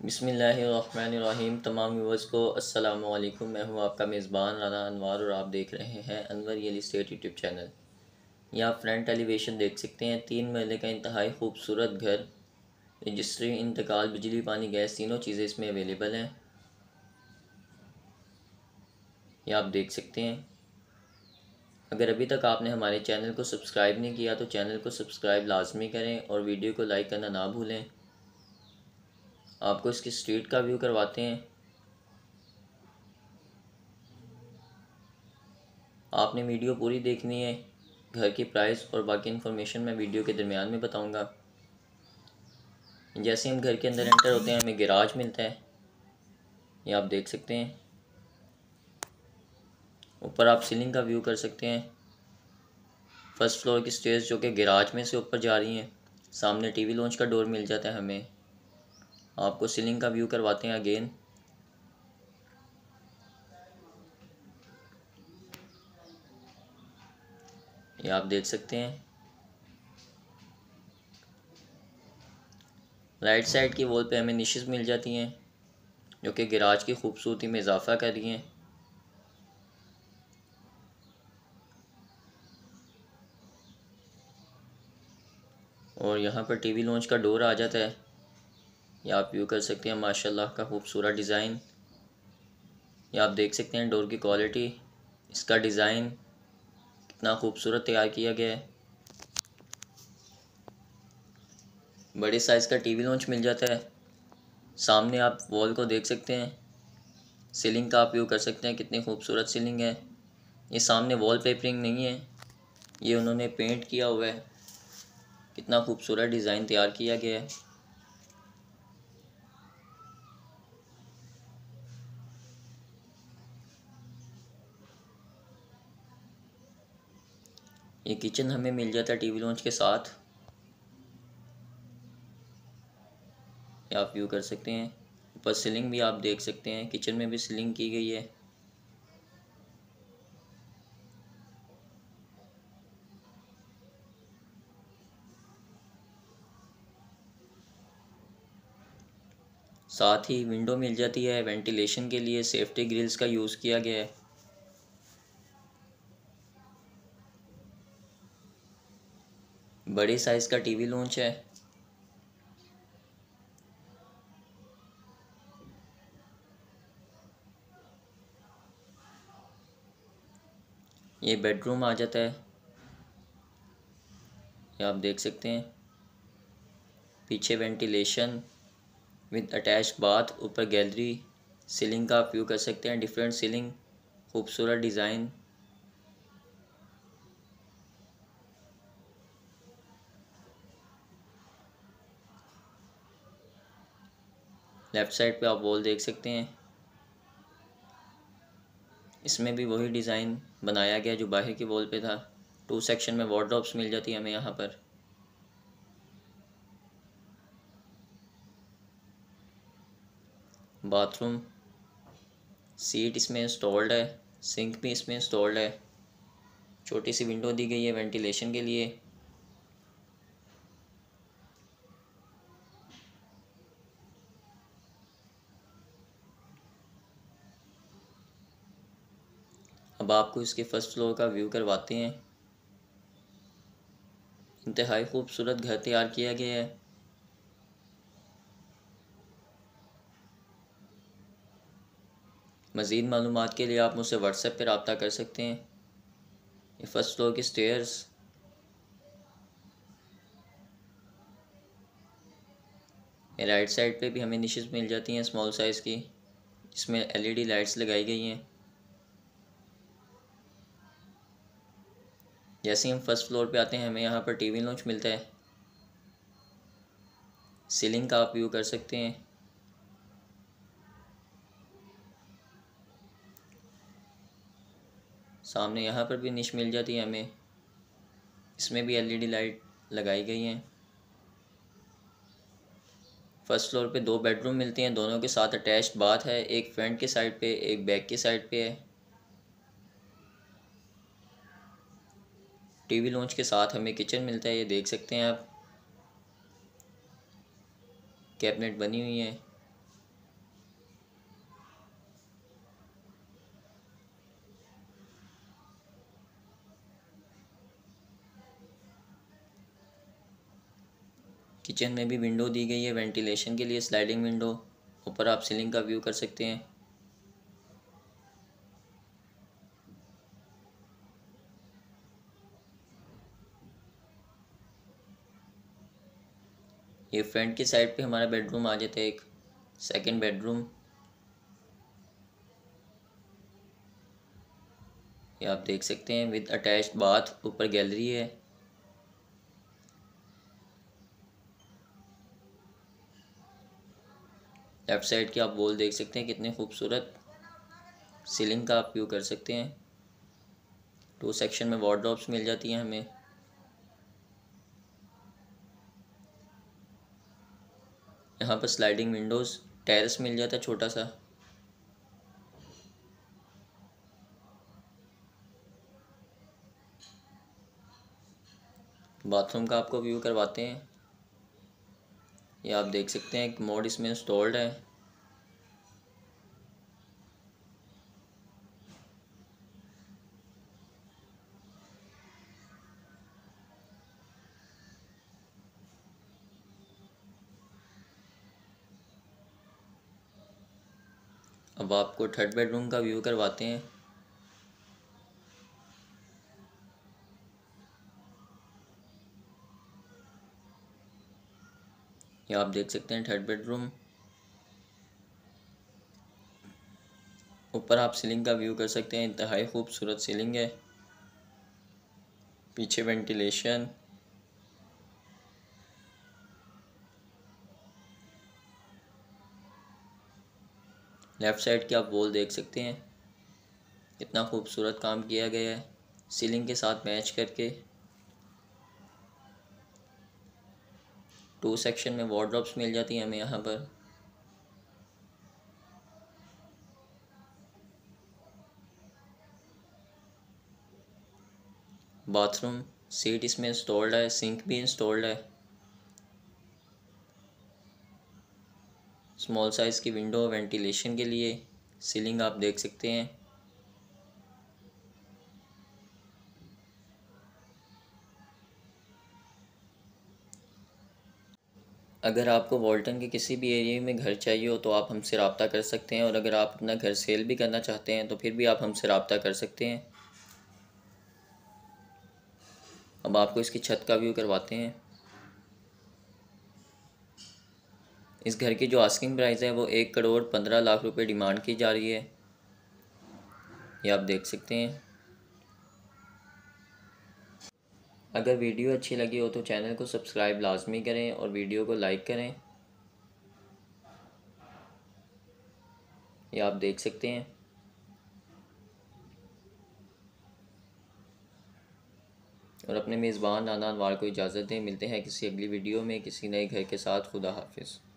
बिसमीम तमाम व्यूवर्स को अस्सलाम वालेकुम मैं हूँ आपका मेज़बान राना अनवार और आप देख रहे हैं Anwar real estate YouTube channel. ये आप फ्रंट एलिवेशन देख सकते हैं। तीन महले का इंतहाई खूबसूरत घर, रजिस्ट्री, इंतकाल, बिजली, पानी, गैस, तीनों चीज़ें इसमें अवेलेबल हैं। ये आप देख सकते हैं। अगर अभी तक आपने हमारे चैनल को सब्सक्राइब नहीं किया तो चैनल को सब्सक्राइब लाजमी करें और वीडियो को लाइक करना ना भूलें। आपको इसकी स्ट्रीट का व्यू करवाते हैं। आपने वीडियो पूरी देखनी है। घर की प्राइस और बाकी इन्फॉर्मेशन मैं वीडियो के दरमियान में बताऊँगा। जैसे हम घर के अंदर एंटर होते हैं, हमें गैराज मिलता है। ये आप देख सकते हैं। ऊपर आप सीलिंग का व्यू कर सकते हैं। फ़र्स्ट फ्लोर की स्टेज जो कि गैराज में से ऊपर जा रही हैं। सामने टीवी लॉन्च का डोर मिल जाता है हमें। आपको सीलिंग का व्यू करवाते हैं अगेन ये आप देख सकते हैं। राइट साइड की वॉल पे हमें निशेस मिल जाती हैं, जो कि गैराज की खूबसूरती में इजाफा कर रही हैं। और यहाँ पर टीवी लॉन्च का डोर आ जाता है। ये आप व्यू कर सकते हैं, माशाल्लाह का खूबसूरत डिज़ाइन ये आप देख सकते हैं डोर की क्वालिटी इसका डिज़ाइन कितना खूबसूरत तैयार किया गया है। बड़े साइज़ का टीवी लॉन्च मिल जाता है। सामने आप वॉल को देख सकते हैं। सीलिंग का आप व्यू कर सकते हैं, कितनी खूबसूरत सीलिंग है। ये सामने वॉल पेपरिंग नहीं है। ये उन्होंने पेंट किया हुआ है। कितना खूबसूरत डिज़ाइन तैयार किया गया है। ये किचन हमें मिल जाता है टीवी लॉन्च के साथ। आप व्यू कर सकते हैं। ऊपर सीलिंग भी आप देख सकते हैं। किचन में भी सीलिंग की गई है। साथ ही विंडो मिल जाती है। वेंटिलेशन के लिए सेफ्टी ग्रिल्स का यूज़ किया गया है। बड़े साइज़ का टीवी लॉन्च है। ये बेडरूम आ जाता है। ये आप देख सकते हैं। पीछे वेंटिलेशन विद अटैच बाथ ऊपर गैलरी सीलिंग का आप व्यू कर सकते हैं। डिफरेंट सीलिंग खूबसूरत डिज़ाइन लेफ़्ट साइड पे आप वॉल देख सकते हैं। इसमें भी वही डिज़ाइन बनाया गया जो बाहर की वॉल पे था। टू सेक्शन में वार्ड्रॉप्स मिल जाती है हमें यहाँ पर। बाथरूम सीट इसमें इंस्टॉल्ड है सिंक भी इसमें इंस्टॉल्ड है। छोटी सी विंडो दी गई है वेंटिलेशन के लिए। अब आपको इसके फ़र्स्ट फ्लोर का व्यू करवाते हैं। इंतहाई खूबसूरत घर तैयार किया गया है। मज़ीद मालूम के लिए आप मुझसे व्हाट्सएप पर रबता कर सकते हैं। ये फ़र्स्ट फ्लोर की स्टेयर्स राइट साइड पे भी हमें निशेज़ मिल जाती हैं स्मॉल साइज़ की। इसमें एलईडी लाइट्स लगाई गई हैं। जैसे ही हम फ़र्स्ट फ्लोर पे आते हैं, हमें यहाँ पर टीवी लॉन्च मिलता है। सीलिंग का आप व्यू कर सकते हैं। सामने यहाँ पर भी निश मिल जाती है हमें। इसमें भी एलईडी लाइट लगाई गई हैं। फ़र्स्ट फ्लोर पे दो बेडरूम मिलते हैं, दोनों के साथ अटैच्ड बाथ है, एक फ्रंट के साइड पे, एक बैक के साइड पे है। टीवी लॉन्च के साथ हमें किचन मिलता है, ये देख सकते हैं आप। कैबिनेट बनी हुई है। किचन में भी विंडो दी गई है, वेंटिलेशन के लिए स्लाइडिंग विंडो। ऊपर आप सीलिंग का व्यू कर सकते हैं। ये फ्रंट की साइड पे हमारा बेडरूम आ जाता है एक सेकंड बेडरूम ये आप देख सकते हैं विद अटैच्ड बाथ ऊपर गैलरी है। लेफ़्ट साइड की आप वॉल देख सकते हैं, कितने खूबसूरत सीलिंग का आप व्यू कर सकते हैं। टू सेक्शन में वार्ड्रॉप्स मिल जाती हैं हमें। यहाँ पर स्लाइडिंग विंडोज़ टेरेस मिल जाता है छोटा सा। बाथरूम का आपको व्यू करवाते हैं। ये आप देख सकते हैं, एक मोड इसमें इंस्टॉल्ड है। अब आपको थर्ड बेडरूम का व्यू करवाते हैं। ये आप देख सकते हैं थर्ड बेडरूम ऊपर आप सीलिंग का व्यू कर सकते हैं। इंतहाई खूबसूरत सीलिंग है। पीछे वेंटिलेशन लेफ़्ट साइड की आप वॉल देख सकते हैं। इतना खूबसूरत काम किया गया है सीलिंग के साथ मैच करके। टू सेक्शन में वार्ड्रॉप्स मिल जाती हैं हमें यहाँ पर। बाथरूम सीट इसमें इंस्टॉल्ड है सिंक भी इंस्टॉल्ड है। स्मॉल साइज़ की विंडो वेंटिलेशन के लिए सीलिंग आप देख सकते हैं। अगर आपको वॉल्टन के किसी भी एरिया में घर चाहिए हो तो आप हमसे रबता कर सकते हैं और अगर आप अपना घर सेल भी करना चाहते हैं तो फिर भी आप हमसे रबता कर सकते हैं। अब आपको इसकी छत का व्यू करवाते हैं। इस घर की जो आस्किंग प्राइस है, वो एक करोड़ पंद्रह लाख रुपए डिमांड की जा रही है। ये आप देख सकते हैं। अगर वीडियो अच्छी लगी हो तो चैनल को सब्सक्राइब लाजमी करें और वीडियो को लाइक करें। ये आप देख सकते हैं। और अपने मेज़बान नाना अनवार को इजाज़त दें। मिलते हैं किसी अगली वीडियो में किसी नए घर के साथ। खुदा हाफिज़।